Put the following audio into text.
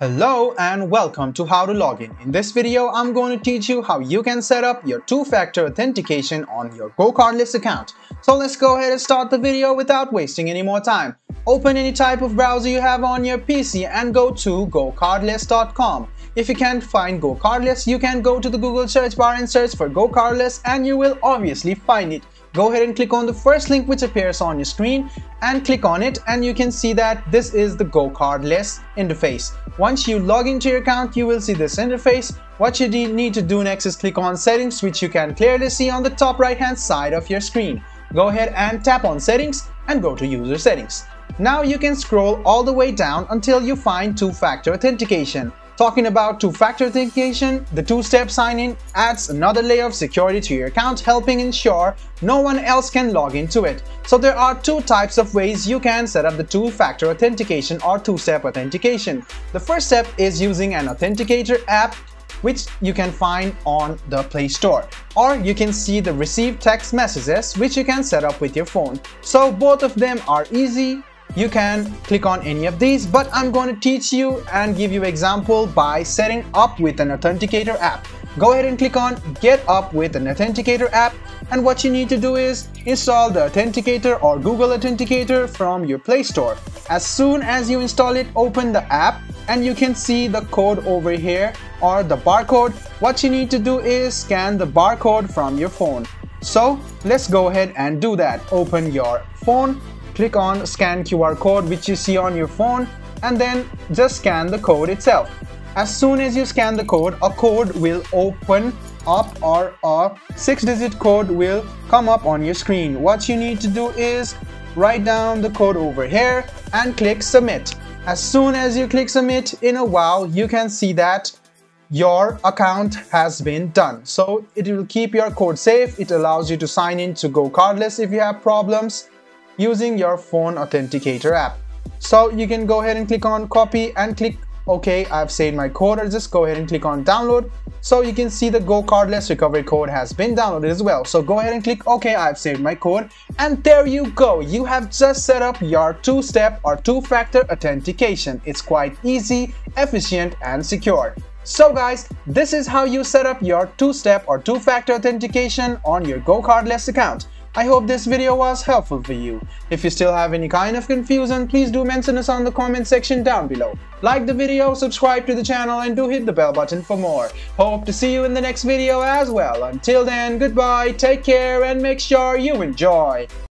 Hello and welcome to How to Login. In this video, I'm going to teach you how you can set up your two-factor authentication on your GoCardless account. So let's go ahead and start the video without wasting any more time. Open any type of browser you have on your PC and go to gocardless.com. If you can't find GoCardless, you can go to the Google search bar and search for GoCardless and you will obviously find it go ahead and click on the first link which appears on your screen and click on it and you can see that this is the GoCardless interface. Once you log into your account, you will see this interface. What you need to do next is click on settings which you can clearly see on the top right hand side of your screen. Go ahead and tap on settings and go to user settings. Now you can scroll all the way down until you find two-factor authentication. Talking about two-factor authentication, the two-step sign-in adds another layer of security to your account helping ensure no one else can log into it. So there are two types of ways you can set up the two-factor authentication or two-step authentication. The first step is using an authenticator app which you can find on the Play Store. Or you can see the received text messages which you can set up with your phone. So both of them are easy you can click on any of these but I'm going to teach you and give you example by setting up with an authenticator app. Go ahead and click on get up with an authenticator app and what you need to do is install the authenticator or Google Authenticator from your Play Store. As soon as you install it open the app and you can see the code over here or the barcode. What you need to do is scan the barcode from your phone. So let's go ahead and do that. Open your phone click on scan QR code which you see on your phone and then just scan the code itself. As soon as you scan the code, a code will open up or a 6-digit code will come up on your screen. What you need to do is write down the code over here and click submit. As soon as you click submit, in a while you can see that your account has been done. So it will keep your code safe. It allows you to sign in to GoCardless if you have problems using your phone authenticator app. So you can go ahead and click on copy and click OK, I've saved my code or just go ahead and click on download. So you can see the GoCardless recovery code has been downloaded as well. So go ahead and click OK, I've saved my code. And there you go. You have just set up your two-step or two-factor authentication. It's quite easy, efficient and secure. So guys, this is how you set up your two-step or two-factor authentication on your GoCardless account. I hope this video was helpful for you. If you still have any kind of confusion, please do mention us on the comment section down below. Like the video, subscribe to the channel and do hit the bell button for more. Hope to see you in the next video as well. Until then, goodbye, take care and make sure you enjoy.